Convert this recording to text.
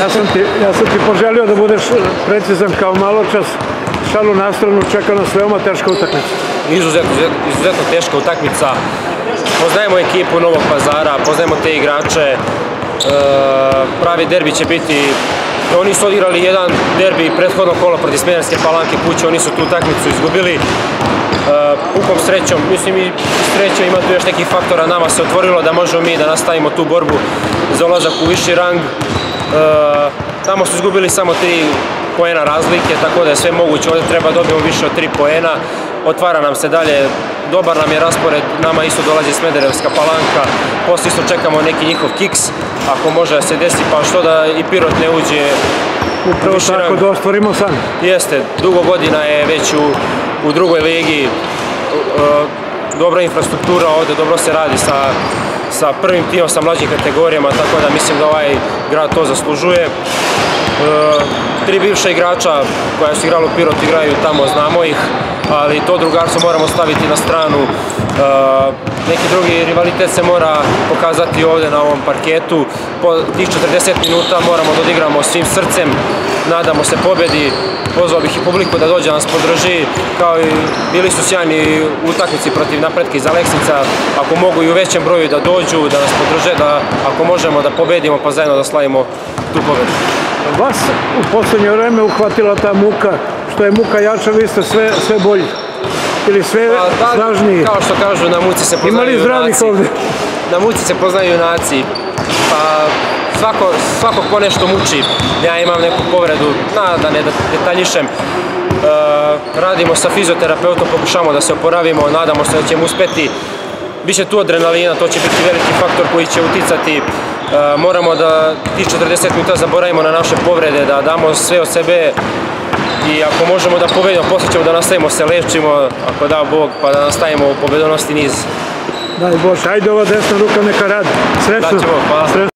Ja sam ti, ja sam ti poželio da budeš precizan kao malo čas. Šalu na stranu, čeka nas veoma teška utakmica. Izuzetno, izuzetno, teška utakmica. Poznajemo ekipu Novog pazara, poznajemo te igrače. E, pravi derbi će biti Oni su odigrali jedan derbi prethodno kolo protiv Smederske palanke kuće, oni su tu utakmicu izgubili. Uh, pukom srećom, mislim i srećom ima tu još nekih faktora, nama se otvorilo da možemo mi da nastavimo tu borbu za ulazak u viši rang. Uh, tamo su izgubili samo tri poena razlike, tako da je sve moguće, ovdje treba dobijemo više od tri poena, otvara nam se dalje, dobar nam je raspored, nama isto dolazi Smederevska palanka, posle isto čekamo neki njihov kiks, ako može da se desi, pa što da i Pirot ne uđe Upravo tako da ostvarimo san. Jeste, dugo godina je već u, u drugoj ligi, dobra infrastruktura ovde, dobro se radi sa, sa prvim timom, sa mlađim kategorijama, tako da mislim da ovaj grad to zaslužuje. tri bivša igrača koja su igrali u Pirot igraju tamo, znamo ih, ali to drugarstvo moramo staviti na stranu. Neki drugi rivalitet se mora pokazati ovde na ovom parketu. Po tih 40 minuta moramo da odigramo svim srcem, nadamo se pobedi, pozvao bih i publiku da dođe da nas podrži, kao i bili su sjajni utakmici protiv napretke iz Aleksica, ako mogu i u većem broju da dođu, da nas podrže, da ako možemo da pobedimo pa zajedno da slavimo tu pobedu. Vas u poslednje vreme uhvatila ta muka, što je muka jača, vi ste sve, sve bolji ili sve pa, da, snažniji? Kao što kažu, na muci se poznaju Imali zdravih ovde? Na muci se poznaju junaci. Pa svako, svako ko nešto muči, ja imam neku povredu, na, da ne detaljišem, Uh, radimo sa fizioterapeutom, pokušamo da se oporavimo, nadamo se da ćemo uspeti. Biće tu adrenalina, to će biti veliki faktor koji će uticati. Uh, moramo da tih 40 minuta zaboravimo na naše povrede, da damo sve od sebe i ako možemo da pobedimo, posle ćemo da nastavimo se lečimo, ako da Bog, pa da nastavimo u pobedonosti niz. Daj Bože, ajde ova desna ruka neka radi. Srećno. Daćemo, hvala.